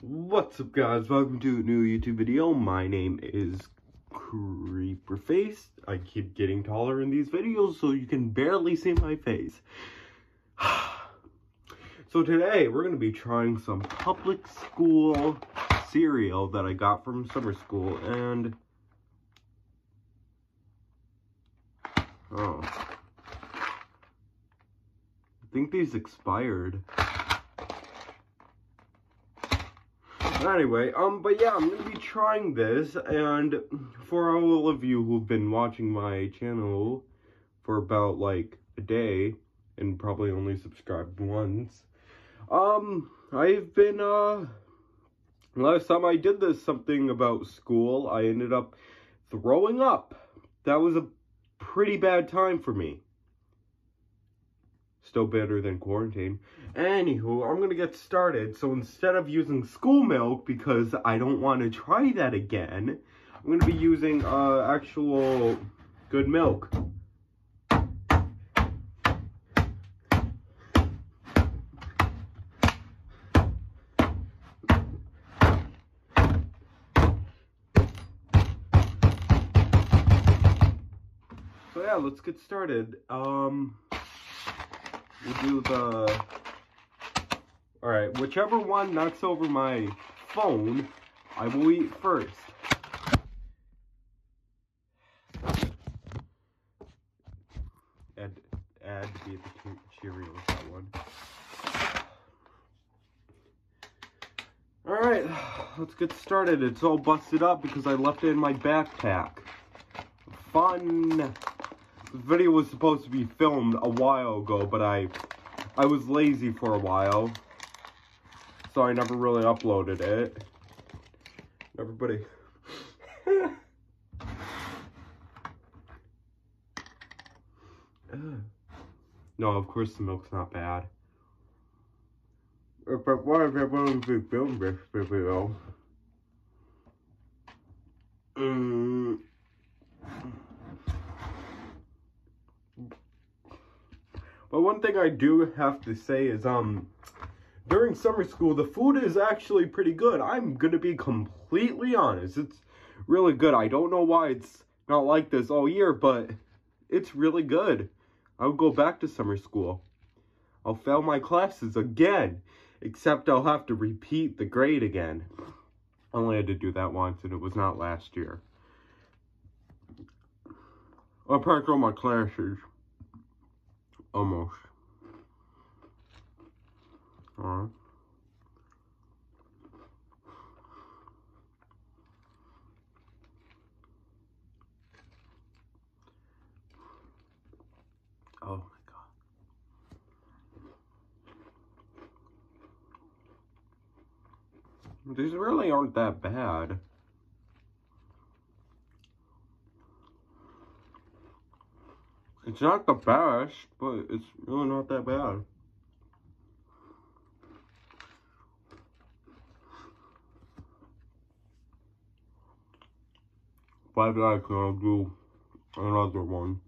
What's up guys, welcome to a new YouTube video. My name is Creeperface. I keep getting taller in these videos so you can barely see my face. so today we're going to be trying some public school cereal that I got from summer school and... Oh. I think these expired. Anyway, um, but yeah, I'm gonna be trying this, and for all of you who've been watching my channel for about, like, a day, and probably only subscribed once, um, I've been, uh, last time I did this, something about school, I ended up throwing up. That was a pretty bad time for me. Still better than quarantine. Anywho, I'm going to get started. So instead of using school milk, because I don't want to try that again, I'm going to be using uh, actual good milk. So yeah, let's get started. Um, We'll do the... Alright, whichever one knocks over my phone, I will eat first. Add, add the Cheerios, that one. Alright, let's get started. It's all busted up because I left it in my backpack. Fun! Video was supposed to be filmed a while ago, but I I was lazy for a while. So I never really uploaded it. Everybody. no, of course the milk's not bad. But why is everyone be filmed this video? But one thing I do have to say is, um, during summer school, the food is actually pretty good. I'm going to be completely honest. It's really good. I don't know why it's not like this all year, but it's really good. I'll go back to summer school. I'll fail my classes again, except I'll have to repeat the grade again. I only had to do that once, and it was not last year. I'll pack all my classes. Almost. Alright. Oh my god. These really aren't that bad. It's not the best, but it's really not that bad. If I I'll do another one.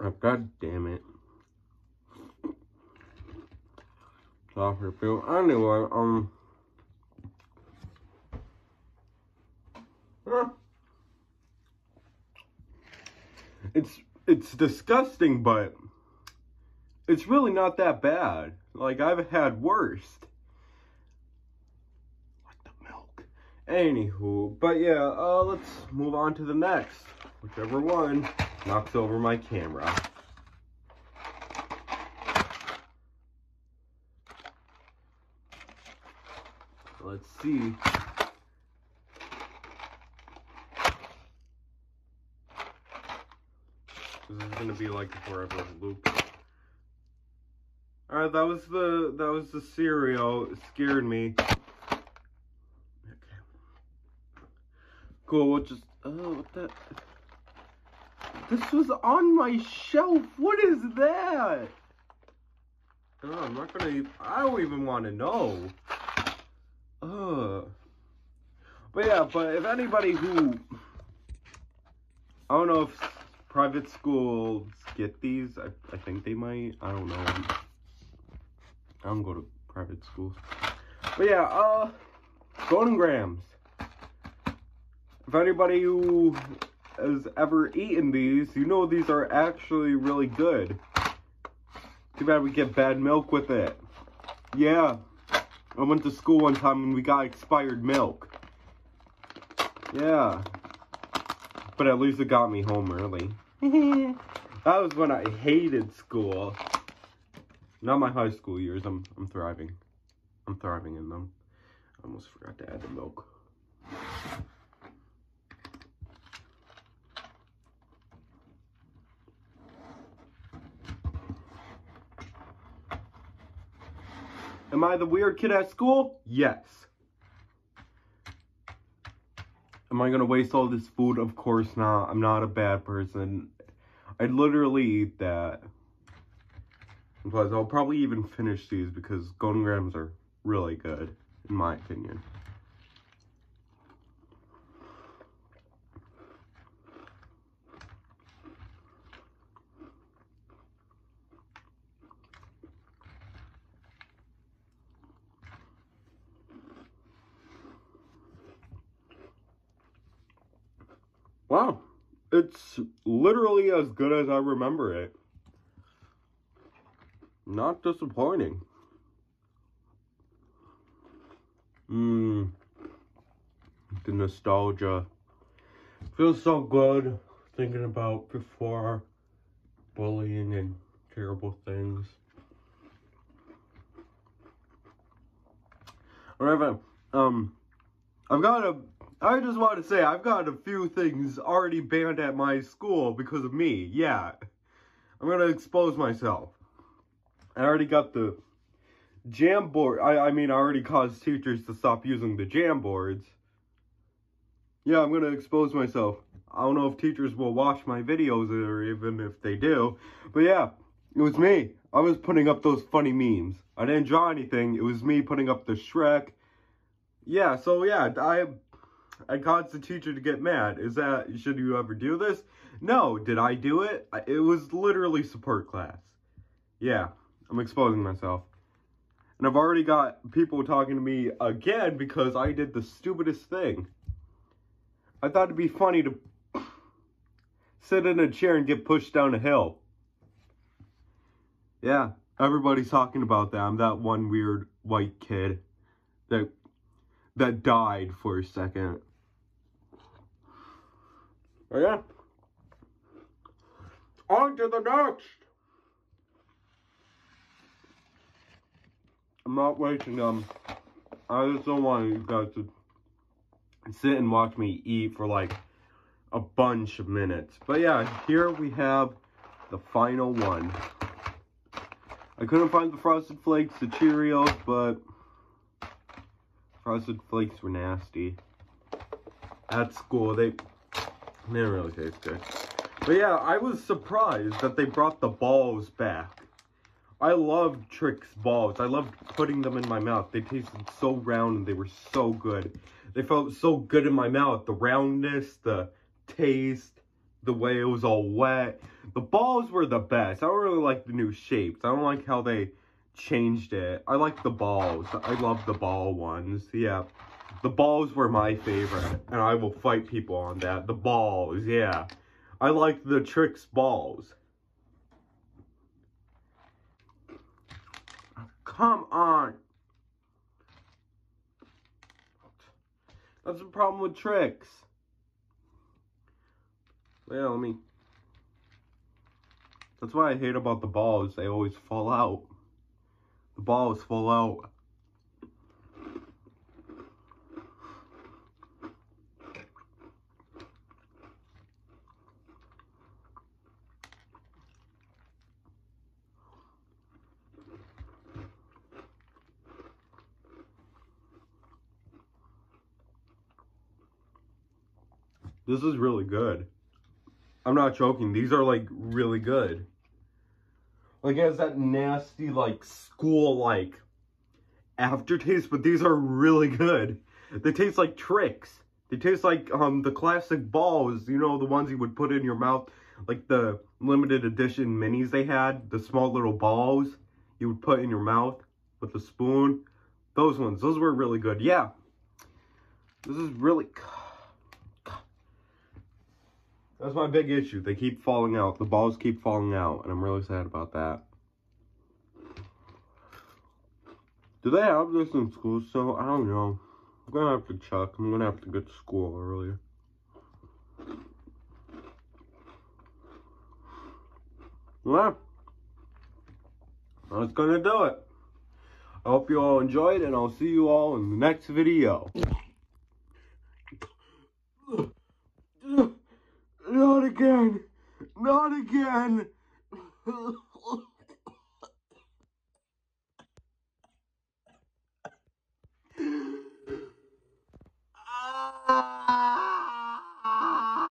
Oh, God damn it. Soccer field. Anyway, um... It's it's disgusting, but it's really not that bad. Like I've had worse. Like the milk. Anywho, but yeah, uh, let's move on to the next. Whichever one knocks over my camera. Let's see. This is gonna be like a forever loop. Alright, that was the that was the cereal. It scared me. Okay. Cool, we'll just oh what the This was on my shelf. What is that? Oh, I'm not gonna I don't even wanna know. Ugh. But yeah, but if anybody who I don't know if private schools get these. I, I think they might. I don't know. I don't go to private schools. But yeah, uh, Golden Grams. If anybody who has ever eaten these, you know these are actually really good. Too bad we get bad milk with it. Yeah. I went to school one time and we got expired milk. Yeah. But at least it got me home early. That was when I hated school. Not my high school years. I'm I'm thriving. I'm thriving in them. I almost forgot to add the milk. Am I the weird kid at school? Yes. Am I gonna waste all this food? Of course not. I'm not a bad person. I'd literally eat that. Plus, I'll probably even finish these because Golden Grams are really good, in my opinion. Wow. It's literally as good as I remember it. Not disappointing. Mmm. The nostalgia. Feels so good thinking about before bullying and terrible things. Alright, um, I've got a I just want to say, I've got a few things already banned at my school because of me. Yeah. I'm going to expose myself. I already got the Jamboard. I, I mean, I already caused teachers to stop using the Jamboards. Yeah, I'm going to expose myself. I don't know if teachers will watch my videos or even if they do. But yeah, it was me. I was putting up those funny memes. I didn't draw anything. It was me putting up the Shrek. Yeah, so yeah, I I caused the teacher to get mad. Is that, should you ever do this? No. Did I do it? It was literally support class. Yeah, I'm exposing myself. And I've already got people talking to me again because I did the stupidest thing. I thought it'd be funny to sit in a chair and get pushed down a hill. Yeah, everybody's talking about that. I'm that one weird white kid that that died for a second. Oh yeah. On to the next. I'm not waiting, um, I just don't want you guys to sit and watch me eat for like a bunch of minutes. But yeah, here we have the final one. I couldn't find the Frosted Flakes, the Cheerios, but Frosted Flakes were nasty. At school, they, they didn't really taste good. But yeah, I was surprised that they brought the balls back. I loved Trix balls. I loved putting them in my mouth. They tasted so round and they were so good. They felt so good in my mouth. The roundness, the taste, the way it was all wet. The balls were the best. I don't really like the new shapes. I don't like how they changed it. I like the balls. I love the ball ones. Yeah. The balls were my favorite. And I will fight people on that. The balls, yeah. I like the Trix balls. Come on. That's the problem with Trix. Yeah, let me... That's what I hate about the balls. They always fall out. The balls fall out. This is really good. I'm not joking. These are like really good. Like it has that nasty like school like aftertaste, but these are really good. They taste like Trix. They taste like um the classic balls, you know, the ones you would put in your mouth like the limited edition minis they had, the small little balls you would put in your mouth with the spoon. Those ones, those were really good. Yeah. This is really... That's my big issue. They keep falling out. The balls keep falling out, and I'm really sad about that. Do they have this in school So I don't know. I'm gonna have to check. I'm gonna have to get to school earlier. Well, that's gonna do it. I hope you all enjoyed, and I'll see you all in the next video. again. Not again. ah!